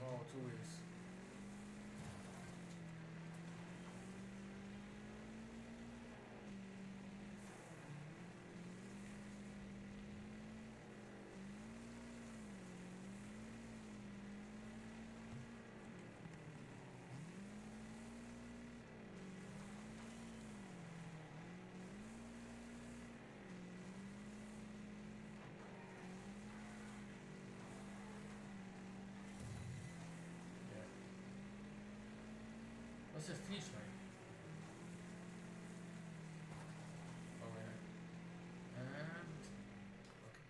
哦，这位是。What's finish line? Oh yeah. And okay.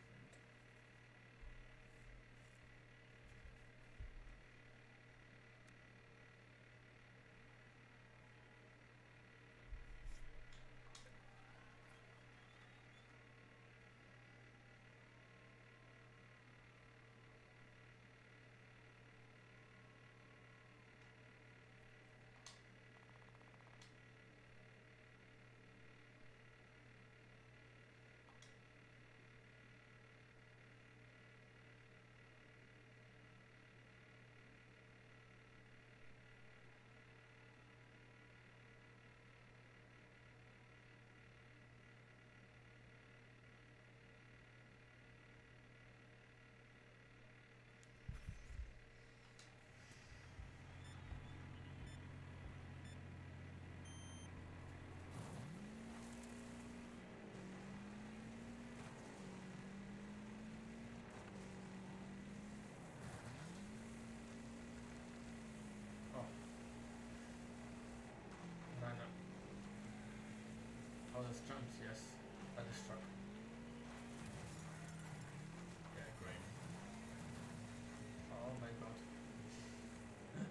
Oh. No, no. Oh, there's jumps, yes. That is truck. Yeah, great. Oh my god.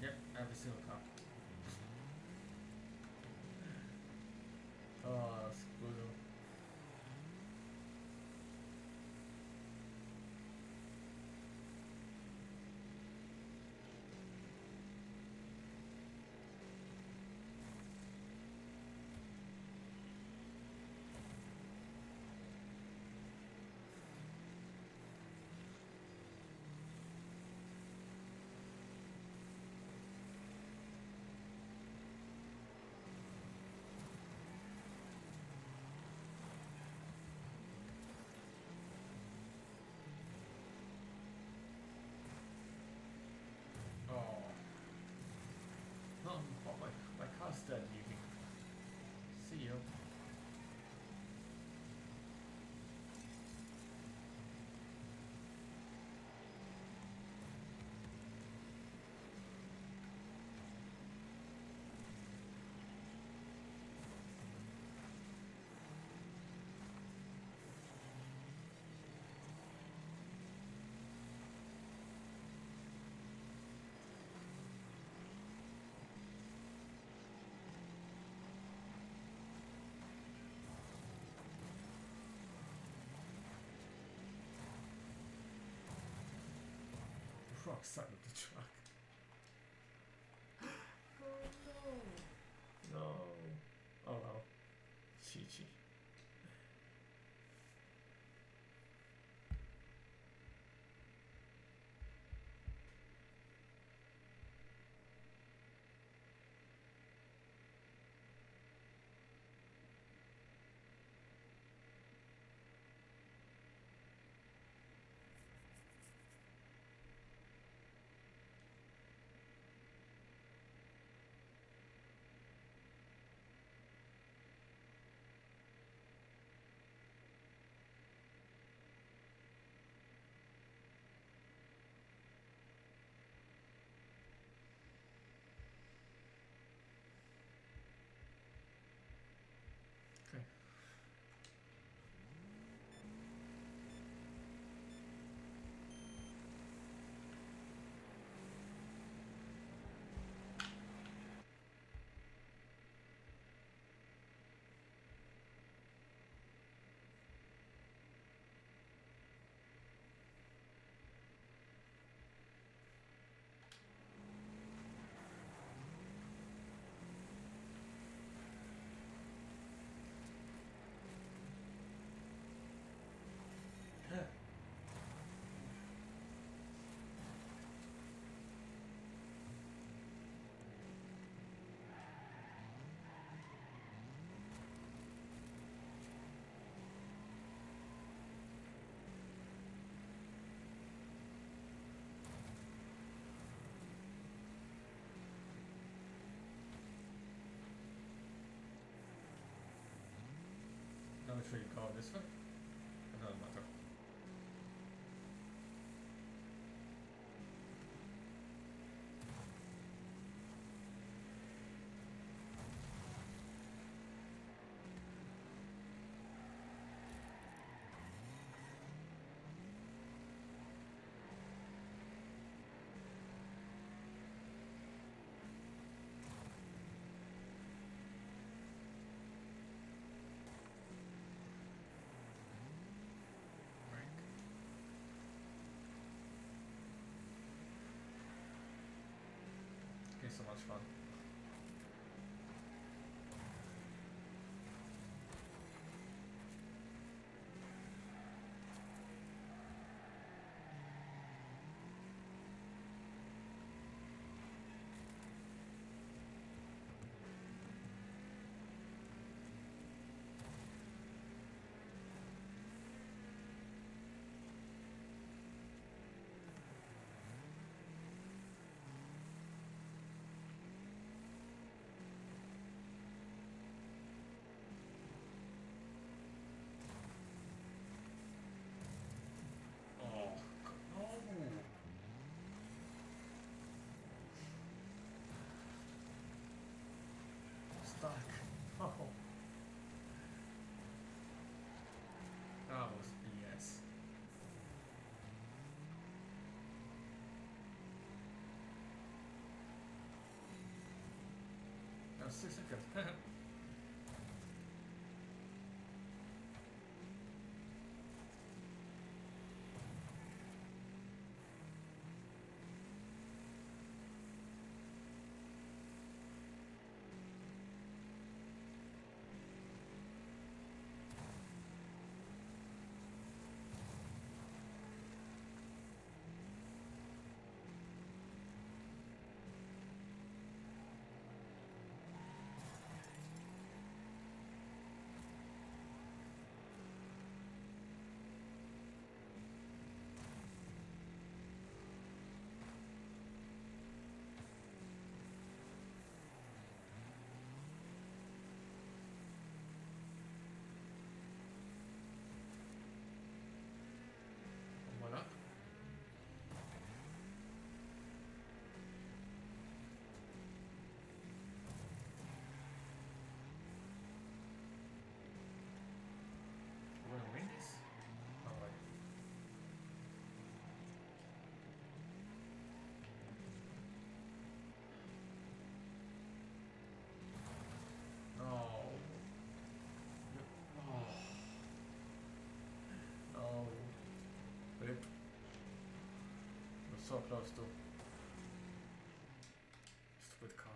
yep, every single car. oh, that's good. Oh. No, oh, my, my car's dead, Yuki. See you. Wrong side of the truck. Which way you go? This way? Fun. 试试表 so close to. Stupid car.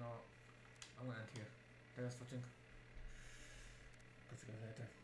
No. I'm gonna end here. Thanks for watching. Catch you guys later.